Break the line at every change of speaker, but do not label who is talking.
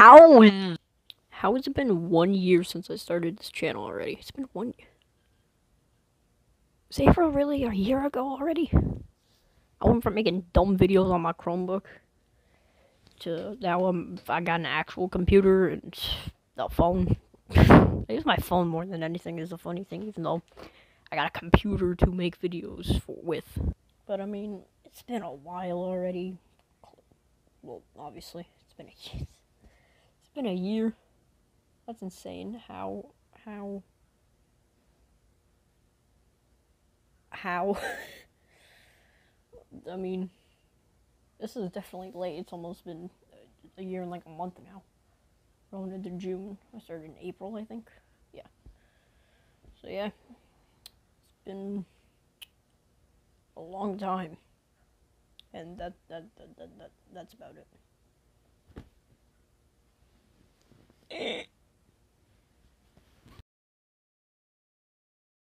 How? How has it been one year since I started this channel already? It's been one year. Is April really a year ago already? I went from making dumb videos on my Chromebook to now I'm, I got an actual computer and the phone. I use my phone more than anything is a funny thing, even though I got a computer to make videos for, with. But I mean, it's been a while already. Well, obviously, it's been a been a year. That's insane. How how how I mean, this is definitely late. It's almost been a year and like a month now. Rolling into June. I started in April, I think. Yeah. So yeah, it's been a long time, and that that that that, that that's about it.